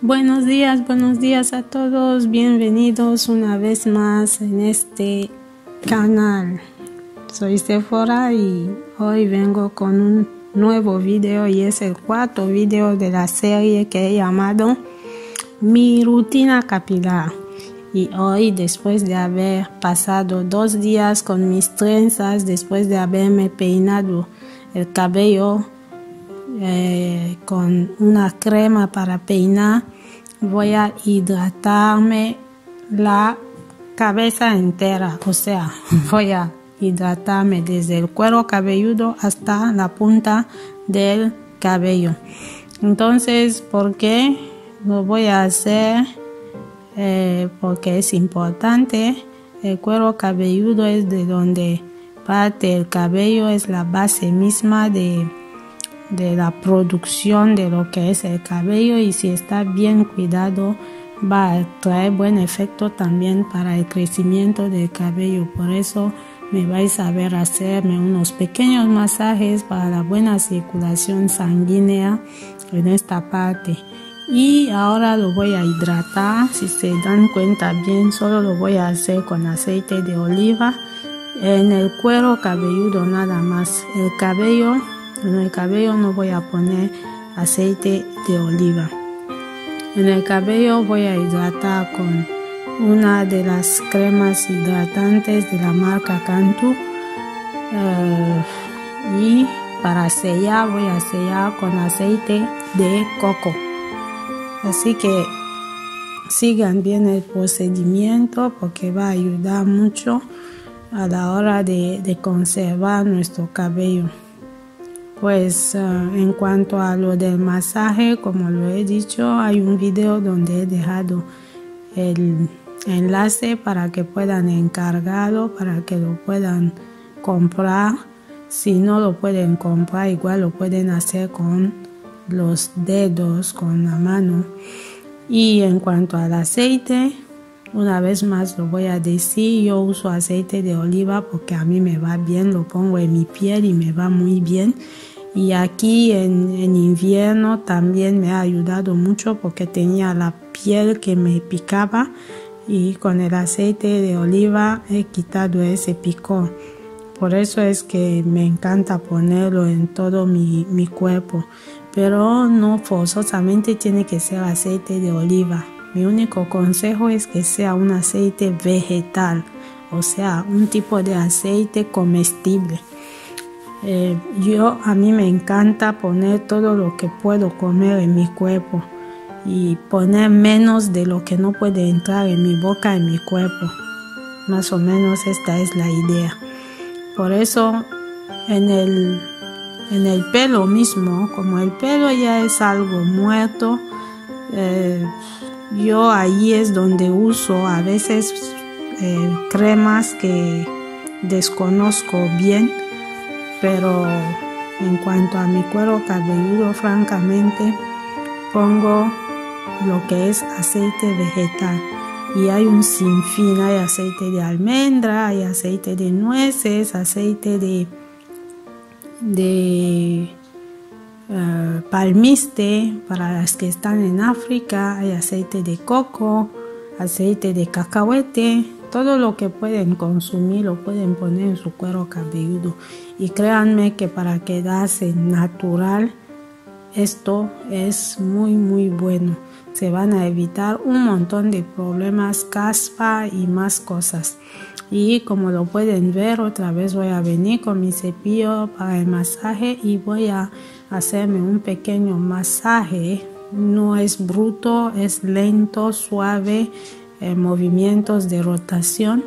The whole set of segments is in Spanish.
Buenos días, buenos días a todos. Bienvenidos una vez más en este canal. Soy Sephora y hoy vengo con un nuevo video y es el cuarto video de la serie que he llamado Mi rutina capilar. Y hoy, después de haber pasado dos días con mis trenzas, después de haberme peinado el cabello eh, con una crema para peinar, voy a hidratarme la cabeza entera, o sea, voy a hidratarme desde el cuero cabelludo hasta la punta del cabello. Entonces, ¿por qué lo voy a hacer? Eh, porque es importante. El cuero cabelludo es de donde parte el cabello, es la base misma de de la producción de lo que es el cabello y si está bien cuidado va a traer buen efecto también para el crecimiento del cabello. Por eso me vais a ver hacerme unos pequeños masajes para la buena circulación sanguínea en esta parte. Y ahora lo voy a hidratar. Si se dan cuenta bien, solo lo voy a hacer con aceite de oliva en el cuero cabelludo nada más. El cabello en el cabello no voy a poner aceite de oliva. En el cabello voy a hidratar con una de las cremas hidratantes de la marca Cantu. Eh, y para sellar voy a sellar con aceite de coco. Así que sigan bien el procedimiento porque va a ayudar mucho a la hora de conservar nuestro cabello. Pues eh, en cuanto a lo del masaje, como lo he dicho, hay un video donde he dejado el enlace para que puedan encargarlo, para que lo puedan comprar. Si no lo pueden comprar, igual lo pueden hacer con los dedos, con la mano. Y en cuanto al aceite, una vez más lo voy a decir, yo uso aceite de oliva porque a mí me va bien, lo pongo en mi piel y me va muy bien. Y aquí en, invierno también me ha ayudado mucho porque tenía la piel que me picaba y con el aceite de oliva he quitado ese picón. Por eso es que me encanta ponerlo en todo mi, mi cuerpo. Pero no forzosamente tiene que ser aceite de oliva. Mi único consejo es que sea un aceite vegetal, o sea, un tipo de aceite comestible. Eh, yo a mí me encanta poner todo lo que puedo comer en mi cuerpo y poner menos de lo que no puede entrar en mi boca, en mi cuerpo. Más o menos esta es la idea. Por eso en el, en el pelo mismo, como el pelo ya es algo muerto, eh, yo ahí es donde uso a veces eh, cremas que desconozco bien pero en cuanto a mi cuero cabelludo, francamente, pongo lo que es aceite vegetal. Y hay un sinfín, hay aceite de almendra, hay aceite de nueces, aceite de, de eh, palmiste para las que están en África, hay aceite de coco, aceite de cacahuete, todo lo que pueden consumir lo pueden poner en su cuero cabelludo. Y créanme que para quedarse natural, esto es muy muy bueno. Se van a evitar un montón de problemas, caspa y más cosas. Y como lo pueden ver, otra vez voy a venir con mi cepillo para el masaje y voy a hacerme un pequeño masaje. No es bruto, es lento, suave eh, movimientos de rotación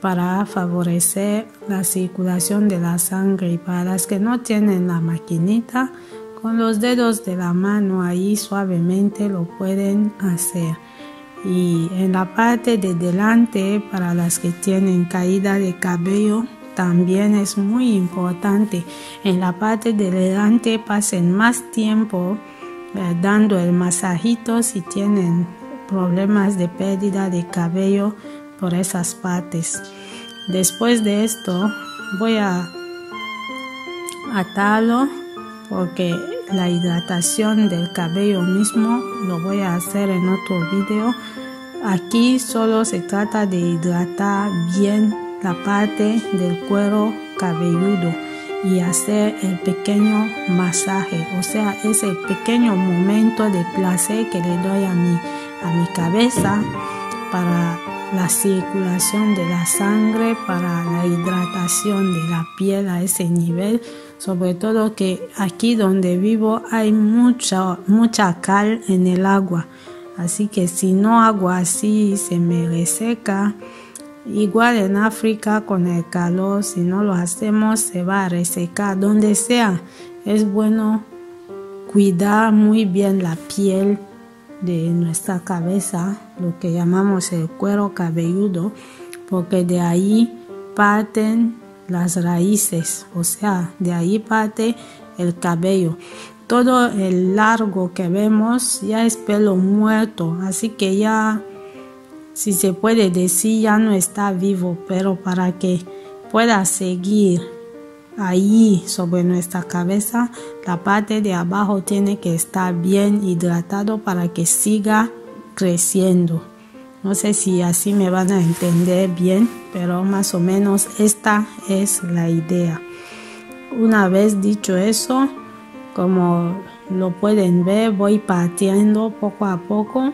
para favorecer la circulación de la sangre y para las que no tienen la maquinita con los dedos de la mano ahí suavemente lo pueden hacer y en la parte de delante para las que tienen caída de cabello también es muy importante en la parte de delante pasen más tiempo eh, dando el masajito si tienen problemas de pérdida de cabello por esas partes. Después de esto voy a atarlo porque la hidratación del cabello mismo lo voy a hacer en otro video. Aquí solo se trata de hidratar bien la parte del cuero cabelludo y hacer el pequeño masaje, o sea, ese pequeño momento de placer que le doy a mi, a mi cabeza para la circulación de la sangre, para la hidratación de la piel a ese nivel, sobre todo que aquí donde vivo hay mucha, mucha cal en el agua, así que si no hago así se me reseca. Igual en África con el calor, si no lo hacemos se va a resecar. Donde sea, es bueno cuidar muy bien la piel de nuestra cabeza, lo que llamamos el cuero cabelludo, porque de ahí parten las raíces, o sea, de ahí parte el cabello. Todo el largo que vemos ya es pelo muerto, así que ya, si se puede decir, ya no está vivo, pero para que pueda seguir Ahí sobre nuestra cabeza, la parte de abajo tiene que estar bien hidratado para que siga creciendo. No sé si así me van a entender bien, pero más o menos esta es la idea. Una vez dicho eso, como lo pueden ver, voy partiendo poco a poco,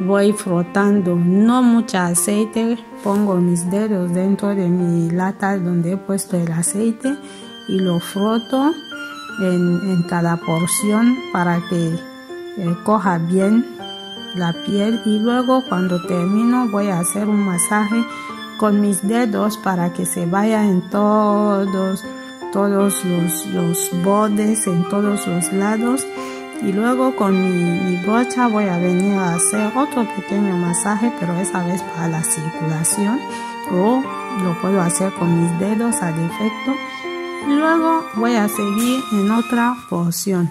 voy frotando, no mucho aceite, pongo mis dedos dentro de mi lata donde he puesto el aceite y lo froto en, cada porción para que eh, coja bien la piel y luego cuando termino voy a hacer un masaje con mis dedos para que se vaya en todos todos los, los bordes en todos los lados. Y luego con mi, brocha voy a venir a hacer otro pequeño masaje pero esa vez para la circulación. O lo puedo hacer con mis dedos a defecto luego voy a seguir en otra porción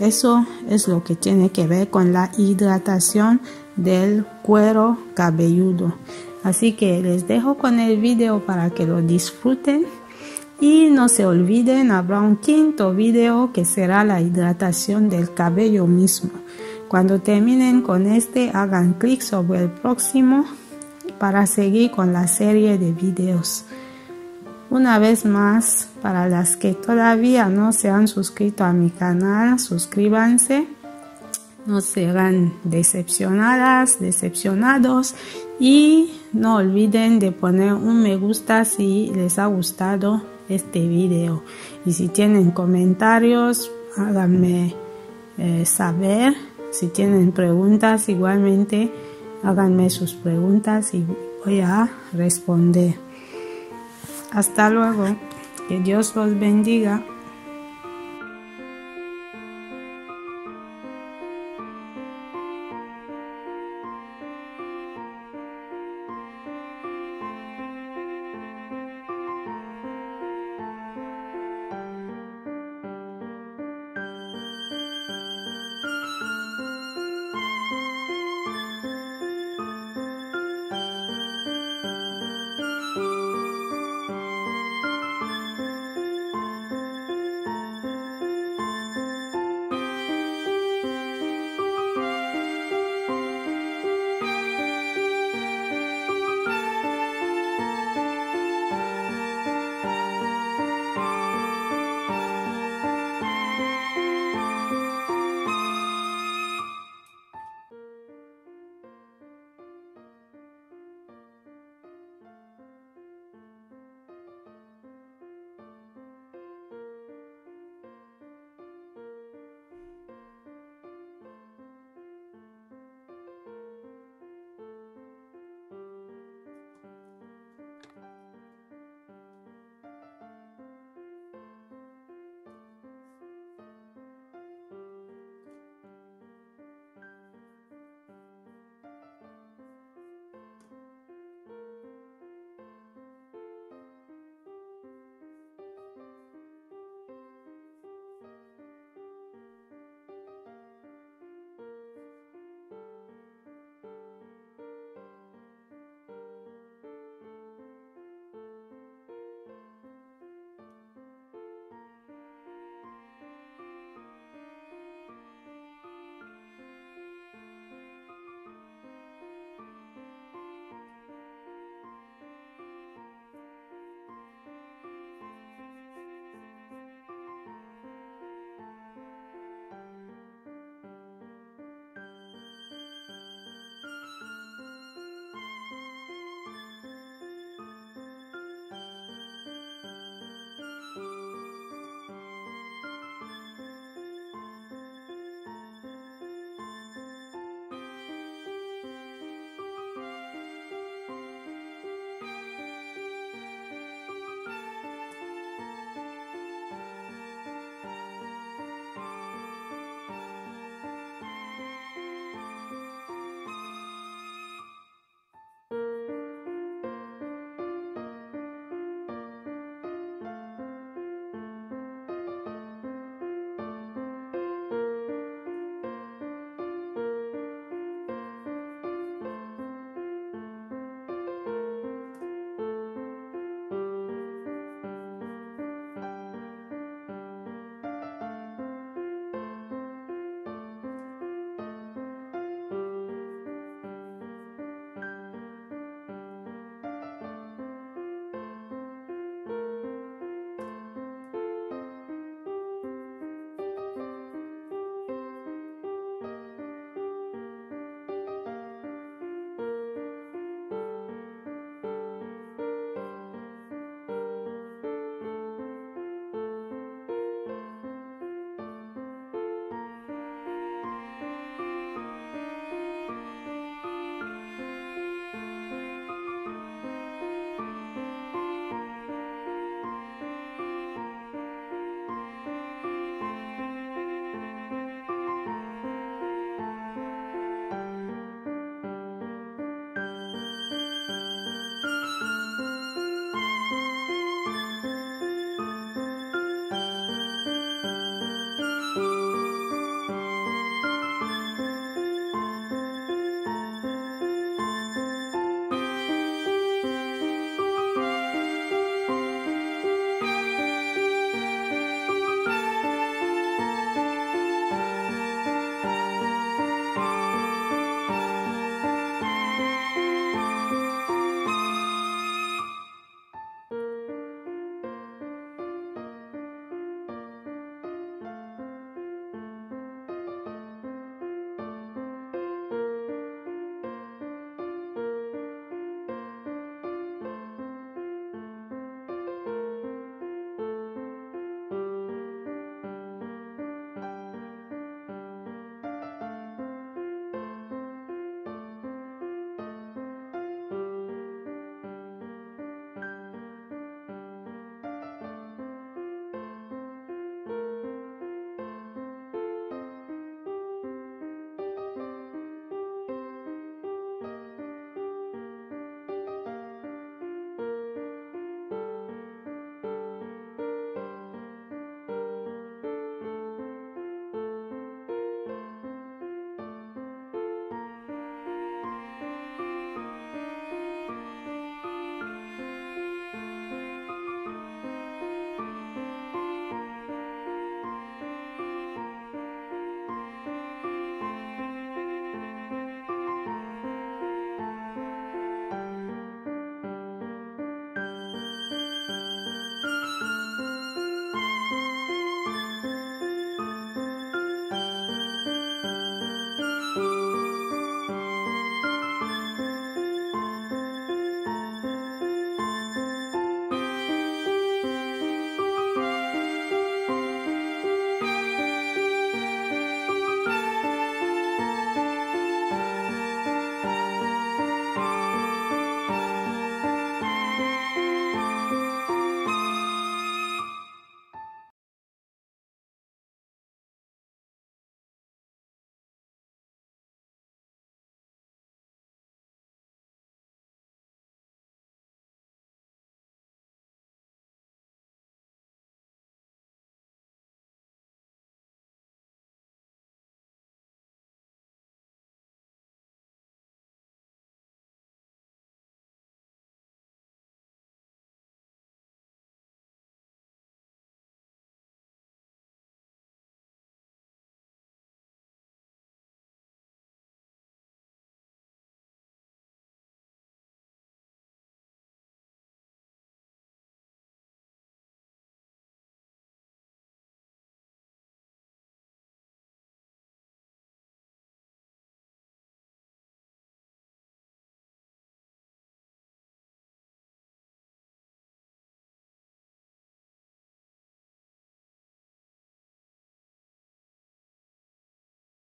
eso es lo que tiene que ver con la hidratación del cuero cabelludo así que les dejo con el video para que lo disfruten y no se olviden, habrá un quinto video que será la hidratación del cabello mismo. Cuando terminen con este, hagan clic sobre el próximo para seguir con la serie de videos. Una vez más, para las que todavía no se han suscrito a mi canal, suscríbanse. No serán decepcionadas, decepcionados y no olviden de poner un me gusta si les ha gustado este video y si tienen comentarios háganme eh, saber si tienen preguntas igualmente háganme sus preguntas y voy a responder hasta luego. Que Dios los bendiga